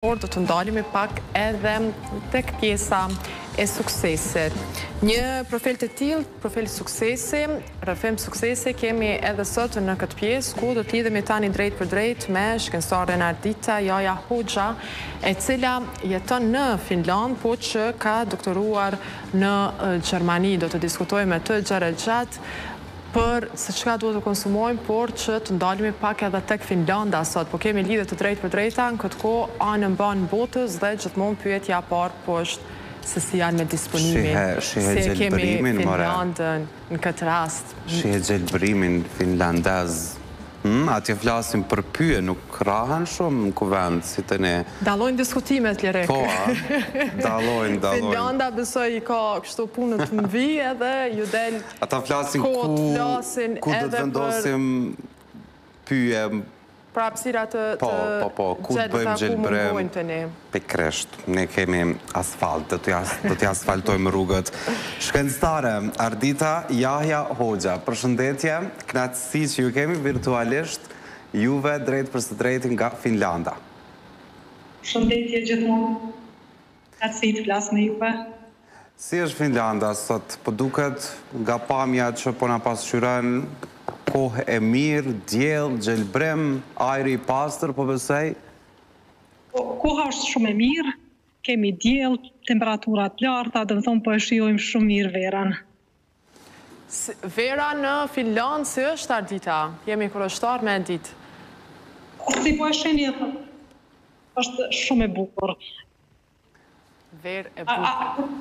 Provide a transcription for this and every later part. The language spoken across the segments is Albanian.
por do të ndalemi pak edhe tek pjesa e suksesit. Një profil të tillë, profil suksesi, rrëfim suksesi kemi edhe sot në këtë pjesë ku do të lidhemi tani drejt për drejt me shkencëtaren Ardita Jahja Hoxha, e cila jeton në Finlandë, po që ka doktoruar në Gjermani. Do të diskutojmë me të gjerë e gjatë për se çka duhet të konsumojmë, por që të ndalemi pak edhe tek Finlanda sot, po kemi lidhje të drejtpërdrejta, në këtë kohë anembanë botës dhe gjithmonë pyetja e parë po është se si janë me disponimin, se kemi Finlandën në këtë rast. Shihe gjelbrimin finlandez. Ëh, atje flasin për pyje, nuk rrahen shumë në Kuvend si te ne. Dallojnë diskutimet, Lirek. Po, a? Dallojnë, dallojnë. Finlanda besoj i ka kështu punët në vijë edhe ju del. Ata flasin ku do të vendosim pyje. Pra hapësira të gjelbra ku mungojnë te ne. Pikërisht, ne kemi asfalt, do t'i asfaltojmë rrugët. Shkencëtare, Ardita Jahja Hoxha, përshëndetje, kënaqësi që ju kemi virtualisht juve drejtpërsëdrejti nga Finlanda. Përshëndetje, gjithmonë kënaqësi të flas me juve. Si është Finlanda sot? Po duket nga pamja që po na pasqyron kohë e mirë, diell, gjelbrim, ajri i pastër, po besoj? Po, koha është shumë e mirë, kemi diell, temperatura të larta, domethënë po e shijojmë shumë mirë verën. Vera në Finlandë si është Ardita? Jemi kureshtarë me e ditë. Si po e sheh jetën? Është shumë e bukur. Verë e bukur.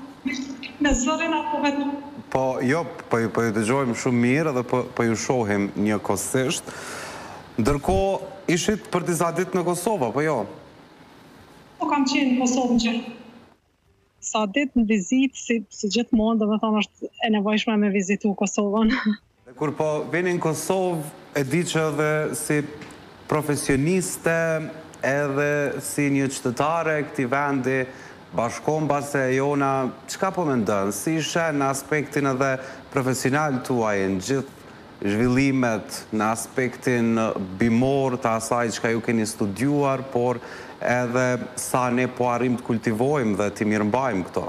Me zërin apo me duart? Po, jo, po ju dëgjojmë shumë mirë dhe po ju shohim njëkohësisht. Ndërkohë, ishit për disa ditë në Kosovë, apo jo? Po, kam qenë në Kosovë gjatë. Sa ditë në vizitë, si, si gjithmonë, domethënë është e nevojshme me vizitu Kosovën. Dhe kur po vini në Kosovë, e di që edhe si profesioniste, edhe si një qytetare e këtij vendi, bashkëkombase e jona, çka po mendon, si i sheh në aspektin edhe profesional tuaj në gjithë zhvillimet në aspektin bimor të asaj çka ju keni studiuar, por edhe sa ne po arrijmë të kultivojmë dhe t'i mirëmbajmë këto?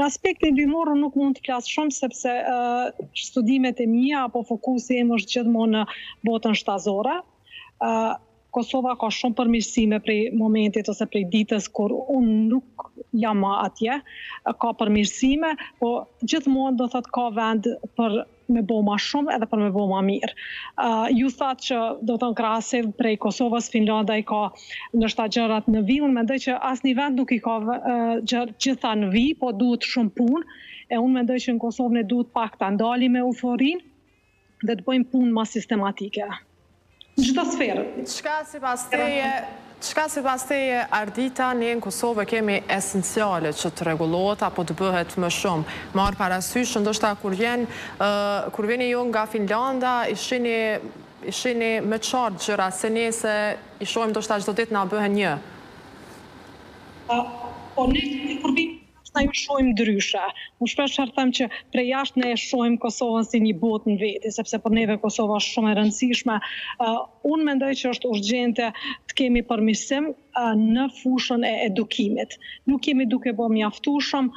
Në aspektin bimor unë nuk mund të flas shumë sepse studimet e mia apo fokusi im është gjithmonë në botën shtazore. Kosova ka shumë përmirësime prej momentit ose prej ditës kur unë nuk jam më atje, ka përmirësime, po gjithmonë do thotë ka vend për me bo ma shumë edhe për me bo ma mirë. Uh, ju thatë që domethënë krahasim prej Kosovës, Finlanda i ka nështa gjërat në vijë, unë mendoj që asnjë vend nuk i ka uh, të gjitha në vijë, po duhet shumë punë, e unë mendoj që në Kosovë ne duhet pak të ndalim me euforinë, dhe të bëjmë punë ma sistematike. në çdo sferë. Çka sipas teje, çka sipas teje Ardita ne në Kosovë e kemi esenciale që të rregullohet apo të bëhet më shumë? Marrë parasysh që ndoshta kur vjen, kur vini ju nga Finlanda i shihni, i shihni më qartë gjërat se ne se i shohim ndoshta çdo ditë na bëhen një. Po ne kur vijmë Jashtë ta, ju shohim ndryshe. Unë shpeshherë them që prej jashtë ne e shohim Kosovën si një botë në veti, sepse për neve Kosova është shumë e rëndësishme. Unë mendoj që është urgjente të kemi përmirësim në fushën e edukimit. Nuk jemi duke bo mjaftueshëm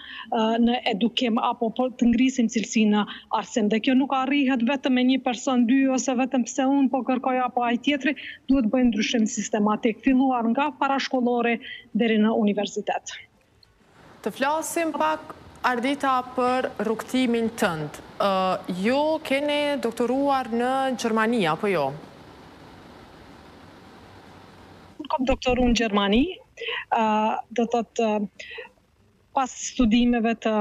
në edukim apo po të ngrisim cilësi në arsim. Dhe kjo nuk arrihet vetëm me një person, dy ose vetëm pse unë po kërkoj apo ai tjetri, duhet të bëjmë ndryshim sistematik, filluar nga parashkollori deri në universitet. Të flasim pak Ardita për rrugëtimin tënd. Ju keni doktoruar në Gjermani, apo jo? Unë kam doktoru në Gjermani, do të thotë pas studimeve të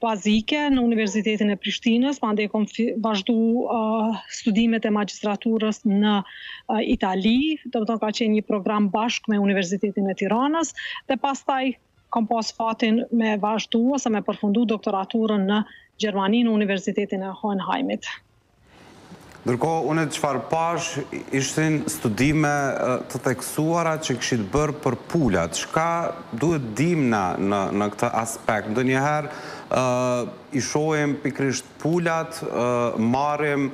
bazike në Universitetin e Prishtinës, mandej kom vazhdu uh, studimet e magistraturës në uh, Itali, domethënë ka qenë një program bashkë me Universitetin e Tiranës, dhe pastaj kom pas fatin me vazhdu ose me përfundu doktoraturën në Gjermani në Universitetin e Hohenheimit. Ndërkohë unë çfarë pashë ishin studime të theksuara që kishit bërë për pulat. Çka duhet dimë na në këtë aspekt? Ndonjëherë i shohim pikërisht pulat, marrim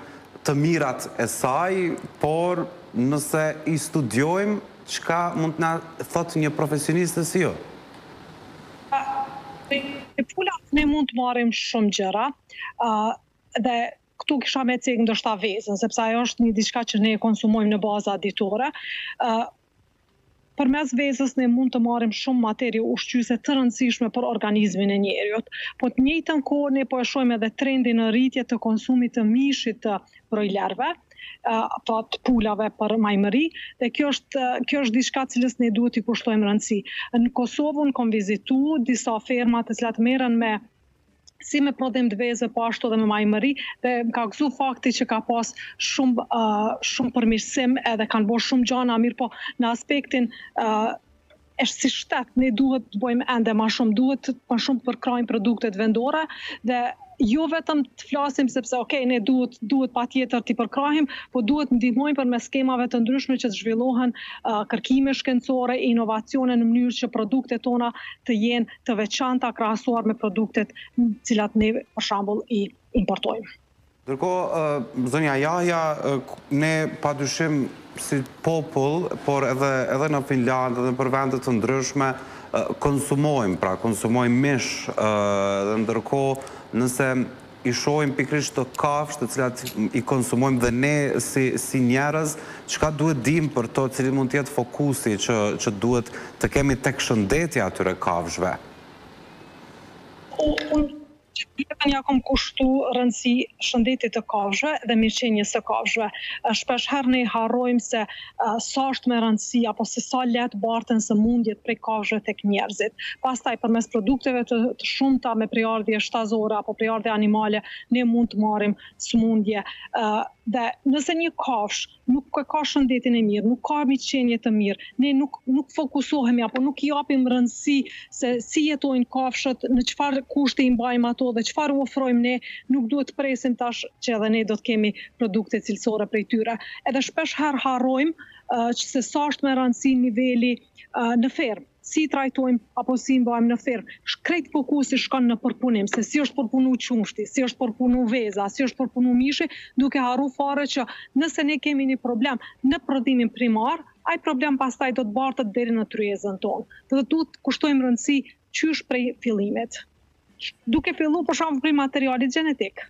të mirat e saj, por nëse i studiojmë, çka mund të na thotë një profesioniste si ju? Prej pulat ne mund të marrim shumë gjëra. dhe këtu kisha me cek ndoshta vezën, sepse ajo është një diçka që ne e konsumojmë në baza ditore. Uh, përmes vezës ne mund të marrim shumë materie ushqyese të rëndësishme për organizmin e njeriut. Po të njëjtën kohë ne po e shohim edhe trendin në rritje të konsumit të mishit të brojlerve, ato të pulave për majmëri dhe kjo është kjo është diçka të cilës ne duhet t'i kushtojmë rëndësi. Në Kosovë unë kam vizitu disa ferma të cilat merren me si me prodhim të vezëve, po ashtu edhe me majmëri, dhe më ka gëzu fakti që ka pas shumë, shumë përmirësim edhe kanë bërë shumë gjana, mirëpo në aspektin si shtet, ne duhet të bëjmë ende ma shumë, duhet ma shumë të përkrahim produktet vendore dhe jo vetëm të flasim sepse ok, ne duhet duhet patjetër t'i përkrahim, po duhet të ndihmojmë përmes skemave të ndryshme që të zhvillohen uh, kërkime shkencore, inovacione në mënyrë që produktet tona të jenë të veçanta krahasuar me produktet të cilat ne për shembull i importojmë. Ndërkohë, zonja Jahja, ne pa dyshim si popull, por edhe në Finlandë dhe nëpër vende të ndryshme, konsumojmë, pra konsumojmë mish, dhe ndërkohë, nëse i shohim pikërisht këto kafshë të cilat i konsumojmë dhe ne si si njerëz çka duhet të dimë për to cili mund të jetë fokusi që që duhet të kemi tek shëndeti i atyre kafshëve. Unë gjithë jetën ia kam kushtu rëndësi shëndetit të kafshëve dhe mirëqenies së kafshëve shpesh herë ne harrojmë se sa është me rëndësi apo se sa lehtë barten sëmundjet prej kafshëve tek njerëzit. Pastaj përmes produkteve të, të shumta me prejardhje shtazore apo prejardhje animale, ne mund të marrim sëmundje. Uh, dhe nëse një kafsh nuk e ka shëndetin e mirë, nuk ka mirëqenie të mirë, ne nuk nuk fokusohemi apo nuk i japim rëndësi se si jetojnë kafshët, në çfarë kushte i mbajmë ato dhe çfarë u ofrojmë ne, nuk duhet të presim tash që edhe ne do të kemi produkte cilësore prej tyre. Edhe shpesh herë harrojmë që se sa është me rëndësi niveli në fermë, si i trajtojmë apo si i mbajmë në fermë. Krejt fokusi shkon në përpunim, se si është përpunu qumshti, si është përpunu veza, si është përpunu mishi, duke harru fare që nëse ne kemi një problem në prodhimin primar, ai problem pastaj do të bartet deri në tryezën tonë. Dhe duhet t'i kushtojmë rëndësi qysh prej fillimit. Duke fillu për shembull prej materialit gjenetik.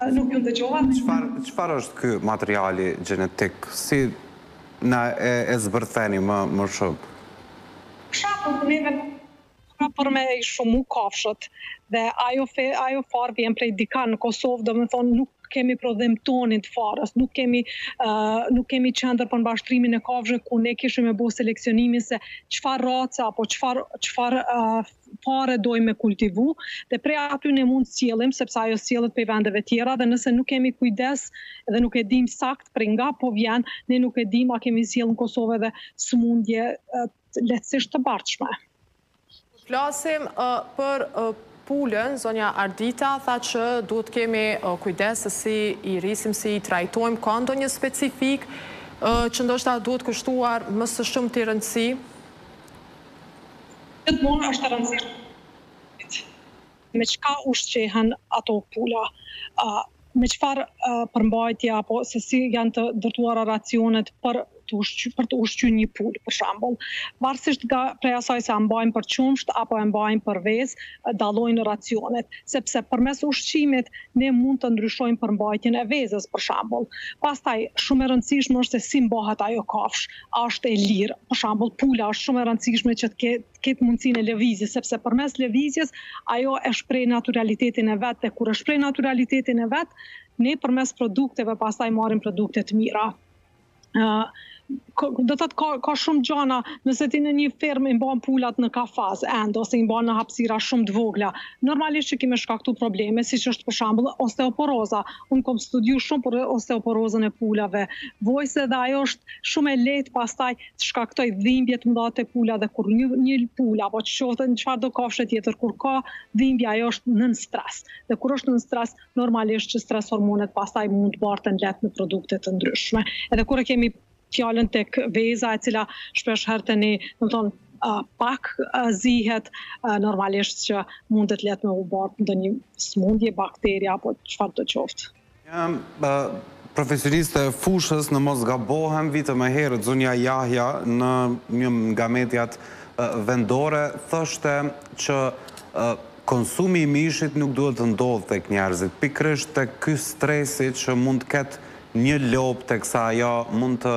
Çfarë është ky materiali gjenetik? Si na e zbërtheni më shumë? Për me i shumu kafshët dhe ajo farë vjen prej dikah në Kosovë, domethënë nuk kemi prodhim tonin të farës, nuk kemi nuk kemi qendër për mbarështimin e kafshëve ku ne kishim me bo seleksionimin se çfarë race apo çfarë çfarë fare dojmë me kultivu dhe prej aty ne mund të sjellim sepse ajo sjellet prej vendeve tjera dhe nëse nuk kemi kujdes dhe nuk e dim sakt prej nga po vjen, ne nuk e dim a kemi sjellë në Kosovë edhe sëmundje lehtësisht të bartshme. Flasim për pulën, zonja Ardita tha që duhet të kemi kujdes se si i rrisim, si i trajtojmë, ka ndonjë specifikë që ndoshta duhet kushtuar më së shumti rëndësi? Gjithmonë është e rëndësishme Me çka ushqehen ato pula? Me çfarë përmbajtje apo se si janë të ndërtuara racionet për të ushqy, për të ushqy një pulë, për shembull. Varësisht nga prej asaj se a e mbajnë për qumësht apo e mbajnë për vezë, dallojnë racionet, sepse përmes ushqimit ne mund të ndryshojmë përmbajtjen e vezës, për shembull. Pastaj, shumë e rëndësishme është se si mbahet ajo kafshë, a është e lirë, për shembull, pula është shumë e rëndësishme që të ketë të ketë mundësinë e lëvizjes, sepse përmes lëvizjes ajo e shpreh natyralitetin e vet dhe kur e shpreh natyralitetin e vet, ne përmes produkteve pastaj marrim produkte të mira. Do thotë ka ka shumë gjëna, nëse ti në një fermë i mban pulat në kafaz ende ose i mban në hapësira shumë të vogla, normalisht që kemi shkaktu probleme, siç është për shembull osteoporoza. Unë kam studiu shumë për osteoporozën e pulave vojse dhe ajo është shumë e lehtë pastaj të shkaktojë dhimbje të mëdha te pula dhe kur një një pulë apo qoftë në çfarëdo kafshe tjetër kur ka dhimbje ajo është nën stres. Dhe kur është nën stres, normalisht që stres hormonet pastaj mund të barten lehtë në produkte të ndryshme. Edhe kur e kemi fjalën tek veza e cila shpesh herë te ne, do të thotë, pak zihet normalisht që mundet lehtë me u bart ndonjë smundje, bakterie apo çfarëdo qoftë. Një profesioniste e fushës, në mos gabohem, vite më herët zonja Jahja në një nga mediat vendore thoshte që konsumi i mishit nuk duhet të ndodhë tek njerëzit, pikërisht tek ky stresi që mund të ketë një lopë teksa ajo mund të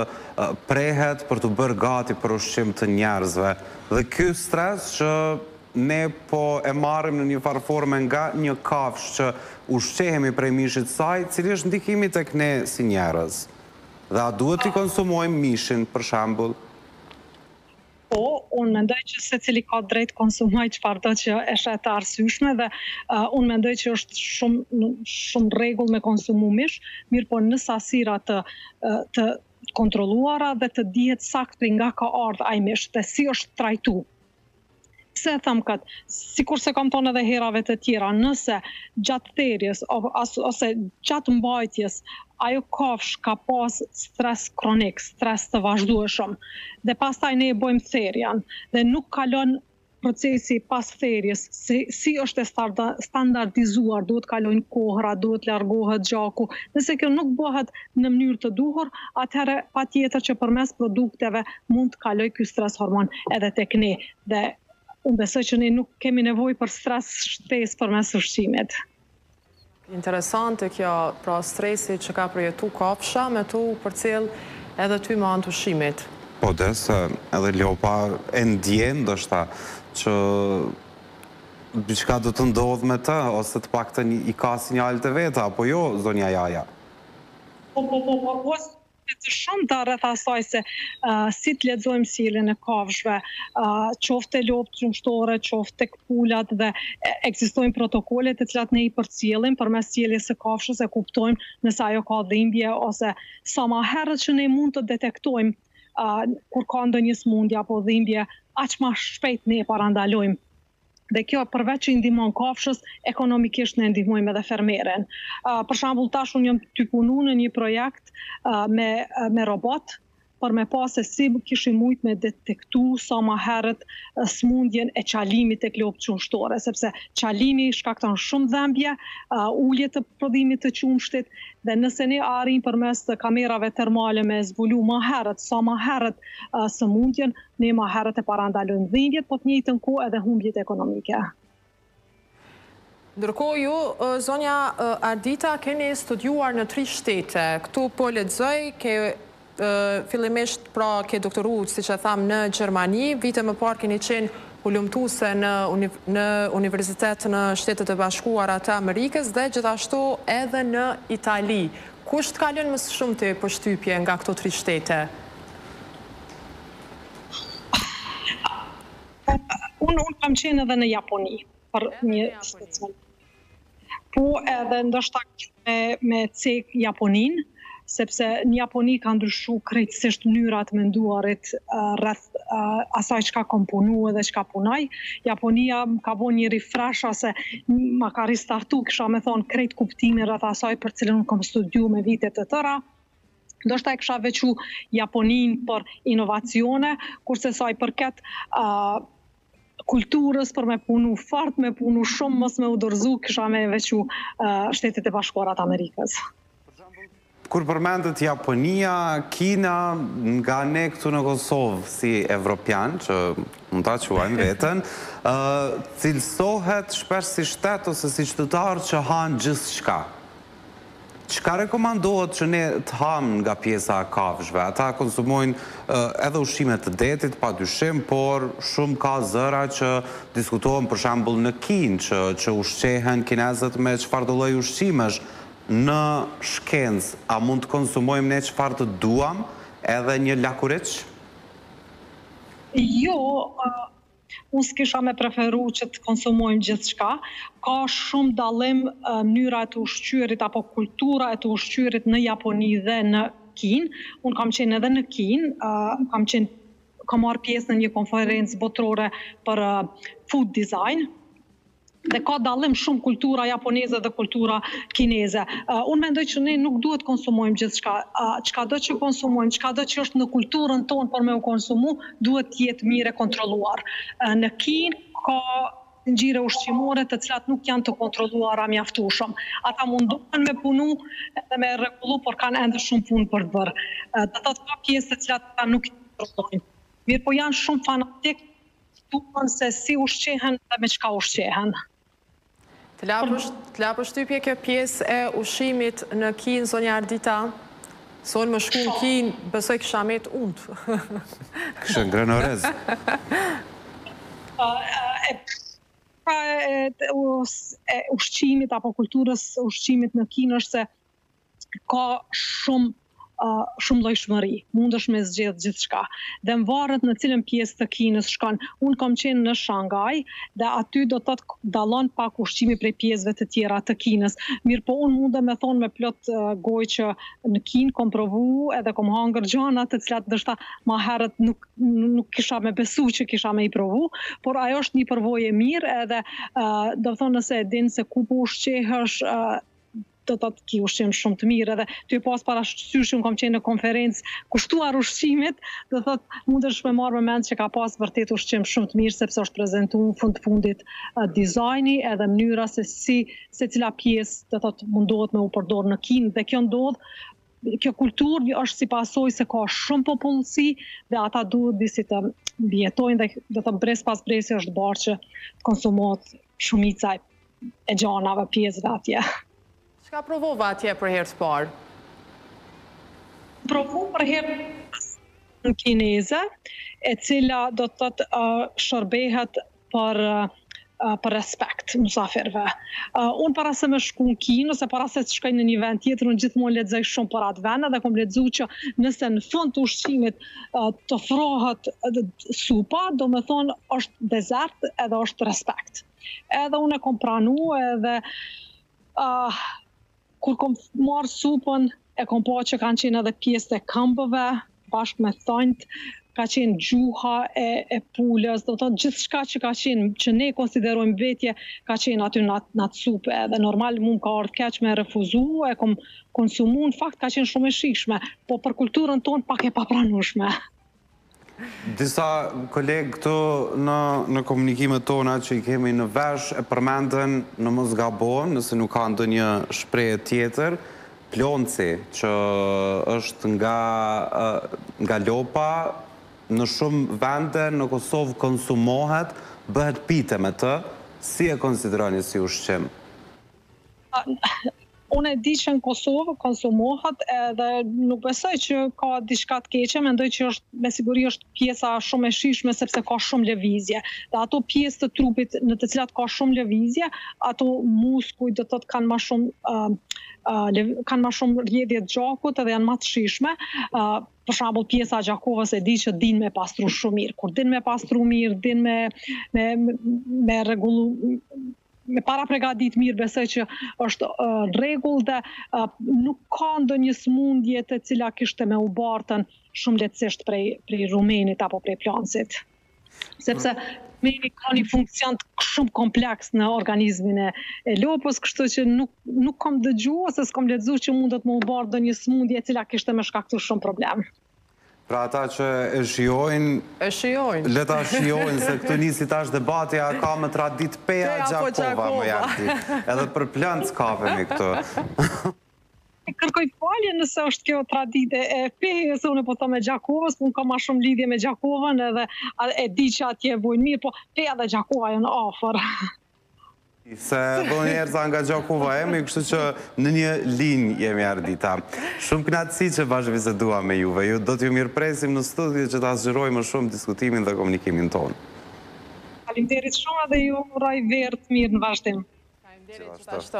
prehet për t'u bërë gati për ushqim të njerëzve dhe ky stres që ne po e marrim në një farë forme nga një kafshë që ushqehemi prej mishit të saj, cili është ndikimi tek ne si njerëz? Dhe a duhet t'i konsumojmë mishin, për shembull? Po, unë mendoj që secili ka të drejtë të konsumojë çfarëdo që e sheh të arsyeshme dhe unë mendoj që është shumë shumë në rregull me konsumu mish, mirëpo në sasira të të kontrolluara dhe të dihet saktë prej nga ka ardh ai mish dhe si është trajtu. Pse e them këtë? Sikurse kam thonë edhe herave të tjera, nëse gjatë therjes ose gjatë mbajtjes ajo kafshë ka pas stres kronik, stres të vazhdueshëm dhe pastaj ne e bëjmë therjen dhe nuk kalon procesi pas therjes, si, si është e standardizuar, duhet kalojnë kohëra, duhet largohet gjaku, nëse kjo nuk bëhet në mënyrë të duhur, atëherë patjetër që përmes produkteve mund të kalojë ky stres hormon edhe tek ne dhe unë besoj që ne nuk kemi nevojë për stres shtesë përmes ushqimit. Interesante kjo, pra stresi që ka përjetu kafsha me tu përcjell edhe ty me anë të ushqimit. Po de se edhe lopa e ndjen ndoshta që diçka do të ndodhë me të ose të paktën i ka sinjalet e veta apo jo zonja Jaja? Po po po po të shumta rreth asaj se si të lexojmë sjelljen e kafshëve, qoftë te lopët qumështore, qoftë tek pulat dhe ekzistojnë protokolet të cilat ne i përcjellim përmes sjelljes së kafshës e kuptojmë nëse ajo ka dhimbje ose sa ma herët që ne mund të detektojmë kur ka ndonjë sëmundje apo dhimbje aq ma shpejt ne e parandalojmë Dhe kjo përveç që i ndihmon kafshës, ekonomikisht ne ndihmojmë edhe fermerin. Për shembull tash unë jam tu punu në një projekt me me robot për me pa se si kishim mujt me detektu sa ma herët smundjen e çalimit tek lopët qumështore, sepse çalimi shkakton shumë dhembje, ulje të prodhimit të qumështit dhe nëse ne arrijmë përmes kamerave termale me zbulu ma herët, sa ma herët sëmundjen, Ne ma herët e parandalojmë dhimbjet, po të njëjtën kohë edhe humbjet ekonomike. Ndërkohë ju, zonja Ardita, keni studiuar në tri shtete. Këtu po lexoj, ke fillimisht pra ke doktoru, siç e thamë, në Gjermani, vite më parë keni qenë hulumtuse në, në universitet në shtetet e bashkuara të Amerikës dhe gjithashtu edhe në Itali. Kush të ka lënë më së shumti përshtypje nga këto tri shtete? Unë unë kam qenë edhe në Japoni për një special. Po edhe ndoshta me me cek Japonin, sepse në Japoni ka ndryshu krejtësisht mënyra e të menduarit rreth asaj çka kom punu edhe çka punoj. Japonia më ka bo një refresh ose ma ka ristartu, kisha me thonë, krejt kuptimin rreth asaj për cilën unë kom studiu me vite të tëra. ndoshta e kisha veçu Japoninë për inovacione, kurse sa i përket uh, kulturës për me punu fort, me punu shumë, mos me u dorzu, kisha me veçu uh, shtetet e bashkuara të Amerikës. Kur përmendet Japonia, Kina, nga ne këtu në Kosovë, si evropian, që mund ta quajmë veten, uh, cilësohet shpesh si shtete ose si qytetarë që hanë gjithçka. Çka rekomandohet që ne të hanë nga pjesa e kafshëve? Ata konsumojnë edhe ushqime të detit, padyshim, por shumë ka zëra që diskutohen për shembull në Kinë që që ushqehen kinezët me çfarëdo lloj ushqimesh. Në shkencë, a mund të konsumojmë ne çfarë të duam, edhe një lakuriq? Jo, Unë s'kisha me preferu që të konsumojmë gjithçka. Ka shumë dallim mënyra e të ushqyerit apo kultura e të ushqyerit në Japoni dhe në Kinë. Unë kam qenë edhe në Kinë, kam qenë kam marrë pjesë në një konferencë botërore për food design. dhe ka dallim shumë kultura japoneze dhe kultura kineze. Uh, unë mendoj që ne nuk duhet konsumojmë gjithçka. Uh, çkado që konsumojmë, çkado që është në kulturën tonë për me u konsumu, duhet të jetë mirë e kontrolluar. Uh, në Kinë ka zingjirë ushqimorë të cilat nuk janë të kontrolluara mjaftueshëm. Ata mundohen me punu dhe me rregullu, por kanë ende shumë punë për të bërë. Do të thotë ka pjesë të cilat ata nuk i kontrollojnë. Mirëpo janë shumë fanatikë Duan se si ushqehen dhe me çka ushqehen. Të la përshtypje kjo pjesë e ushqimit në Kinë, zonja Ardita? Se unë me shku në Kinë, besoj kisha met untë. Kisha ngrënë oriz. Pra e ushqimit apo kulturës ushqimit në Kinë është se ka shumë shumë llojshmëri, mundesh me zgjedhë gjithçka. Dhe mvaret në cilën pjesë të Kinës shkon, unë kam qenë në Shangaj dhe aty do të thotë dallon pak ushqimi prej pjesëve të tjera të Kinës. Mirëpo unë mundem me thanë me plot gojë që në Kinë kom provu edhe kom hangër gjana të cilat ndoshta ma herët nuk, nuk kisha me besu që kisha me i provu, por ajo është një përvojë e mirë edhe domethënë nëse e din se ku po ushqehesh, do të thotë ki ushqim shumë të mirë edhe tu pas parasysh unë kam qenë në konferencë kushtuar ushqimit, do të thotë mundesh me marrë me mend që ka pas vërtet ushqim shumë të mirë sepse është prezentu në fund të fundit dizajni edhe mënyra se si secila pjesë do të thotë mundohet me u përdor në Kinë dhe kjo ndodh kjo kulturë është si pasojë se ka shumë popullsi dhe ata duhet disi të mbijetojnë dhe do të thotë brez pas brezi është bërë që të konsumohet shumica e gjanave, pjesëve atje. Çka provove atje për herë të parë? Provu për herë në kineze, e cila do të thotë uh, shërbehet për uh, për respekt musafirve. Uh, unë para se me shku në Kinë, ose para se të shkoj në një vend tjetër, unë gjithmonë lexoj shumë për atë vend, dhe kom lexu që nëse në fund të ushqimit uh, t'ofrohet supa, domethënë është desert edhe është respekt. Edhe unë e kom pranu edhe uh, kur kom marr supën e kom pa që kanë qenë edhe pjesë të kambëve bashkë me thonjtë ka qenë gjuha e, e pulës, domethënë gjithçka që ka qenë, që ne konsiderojmë mbetje, ka qenë aty në atë supë, edhe normal mu m' ka ardhë keq me refuzu, e kom konsumu, në fakt ka qenë shumë e shijshme, po për kulturën tonë pak e papranushme. Disa kolegë këtu në në komunikimet tona që i kemi në vesh e përmendën, në mos gabohem nëse nuk ka ndonjë shprehje tjetër, plonci që është nga nga lopa në shumë vende në Kosovë konsumohet, bëhet pite me të, si e konsideroni si ushqim? Unë e di që në Kosovë konsumohet edhe nuk besoj që ka diçka të keqe, mendoj që është me siguri është pjesa shumë e shijshme sepse ka shumë lëvizje. Dhe ato pjesë të trupit në të cilat ka shumë lëvizje, ato muskuj do të thotë kanë ma shumë uh, uh, kanë ma shumë rrjedhje të gjakut edhe janë ma të shijshme. Uh, për shembull pjesa e Gjakovës e di që din me pastru shumë mirë. Kur din me pastru mirë, din me me me rregullu me parapregatit mirë besoj që është në rregull dhe nuk ka ndonjë smundje e cila kishte me u bartën shumë lehtësisht prej prej rumenit apo prej plancit. Sepse rumeni ka një funksion shumë kompleks në organizmin e, e lopës, kështu që nuk nuk kam dëgju ose s'kam lexu që mundet me u bart ndonjë smundje e cila kishte me shkaktu shumë problem. Pra ata që e shijojnë. E shijojnë. Le ta shijojnë se këtu nisi tash debati a ka më traditë Peja apo Gjakova më jap ti. Edhe për planc s'kapemi këtu. E kërkoj falje nëse është kjo traditë e Pejës, se unë po them e Gjakovës, unë kom ma shumë lidhje me Gjakovën edhe e di që atje e bojnë mirë, po Peja dhe Gjakova janë afër. Dy njerëz nga Gjakova jemi, kështu që në një linjë jemi Ardita. Shumë kënaqësi që bashkëbisedova me juve, ju do t'ju mirëpresim në studio që ta zgjerojmë më shumë diskutimin dhe komunikimin tonë. Faleminderit shumë edhe ju uroj verë të mirë në vazhdim. Faleminderit gjithashtu.